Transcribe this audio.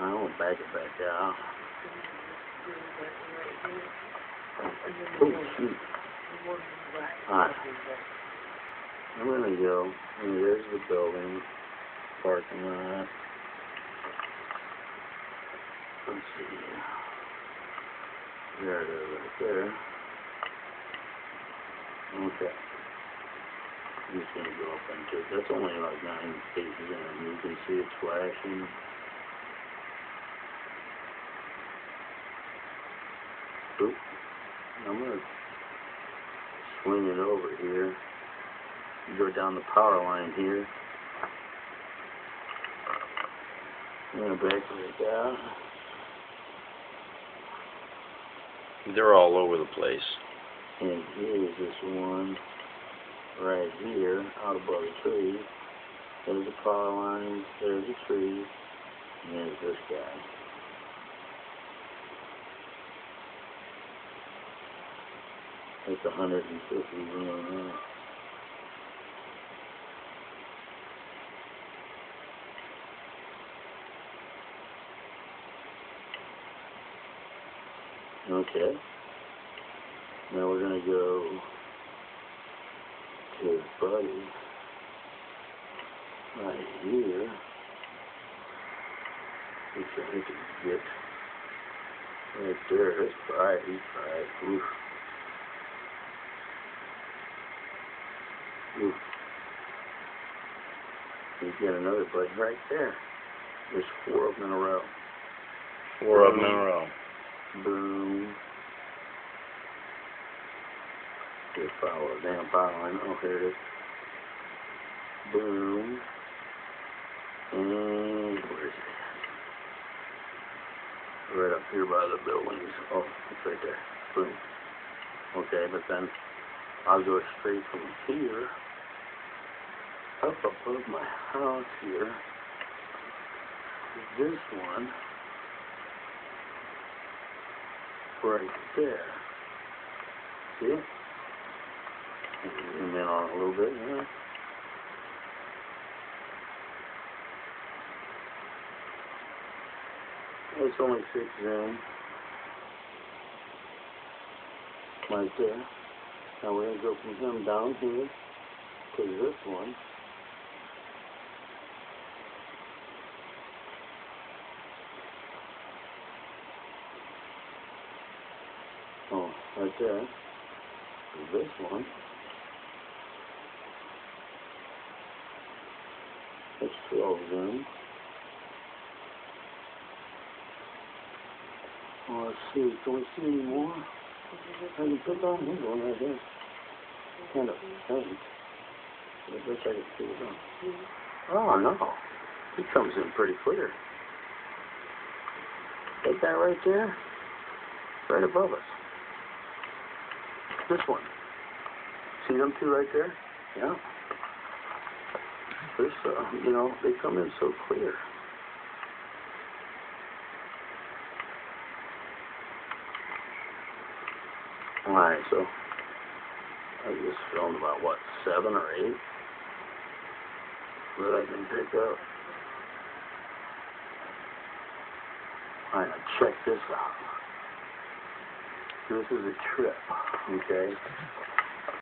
I won't back it back out. Oh, shoot. Alright. I'm gonna go, and there's the building, parking lot. Let's see. There it is, right there. Okay. I'm just gonna go up into it. That's only like nine pages in. You can see it's flashing. Oop. I'm gonna swing it over here. Go down the power line here. I'm gonna back it down. They're all over the place. And here's this one right here, out above the tree. There's the power lines, there's the tree, and there's this guy. And fifty million. Okay. Now we're gonna go to his buddy right here. Which I think is get right there. That's. He's bright. Oof. Oof. You get another buddy right there. There's four of them in a row. Four Boom. of them in a row. Boom. Just follow damn line. Oh, here it is. Boom. And where is it? Right up here by the buildings. Oh, it's right there. Boom. Okay, but then I'll go straight from here up above my house here. This one right there. See? Zoom in on a little bit, yeah. It's only six zoom. Right there. Now we're gonna go from him down here to this one. Oh, right there. This one. That's 12 zoom. Oh, let's see. Can we see any more? I can put on his one right there. Kind of faint. I wish I could see it on. Oh, no. He comes in pretty clear. Take that right there. Right above us. This one. See them two right there? Yeah. This, uh, you know, they come in so clear. Alright, so I just filmed about, what, seven or eight that I can pick up. Alright, now check this out. This is a trip, okay?